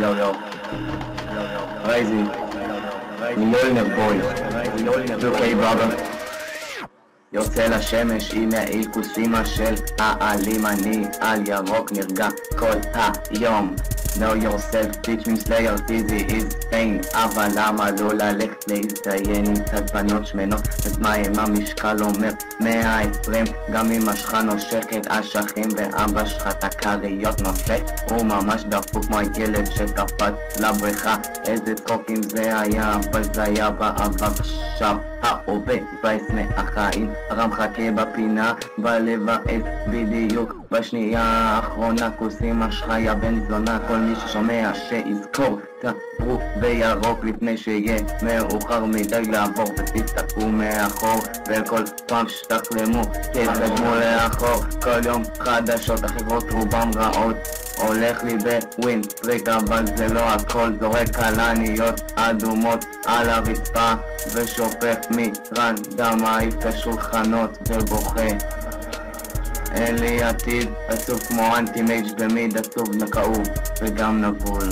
יו יו, רייזי, מיולינר בוי, אוקיי ברבר. יוצא לשמש, הנה איקוסים של העלים, אני על ירוק נרגע כל היום. Yourself, teach me slayer, easy is pain. אבל למה לא ללכת להזדיין עם קצת בנות שמנות? אז מה אם המשקל אומר 120 גם אמא שלך נושקת אשכים ואבא שלך את הכריות נושק הוא ממש דפוק כמו הילד שקפץ לבריכה איזה צחוקים זה היה אבל זה היה בעבר עכשיו ההווה התבאס מהחיים הרם חכה בפינה בא לבאס בדיוק בשנייה האחרונה כוסים השחיה בן זונה כל מי ששומע שיזכור תעברו בירוק לפני שיהיה מאוחר מדי לעבור ותסתכלו מאחור וכל פעם שתחלמו תתקדמו לאחור. כל יום חדשות החברות רובם רעות הולך לי ב win streak אבל זה לא הכל. זורק כלניות אדומות על הרצפה ושופך מטרן דם מעיף את השולחנות ובוכה אין לי עתיד עצוב כמו Anti-Mage ב mid עצוב וכאוב וגם נבול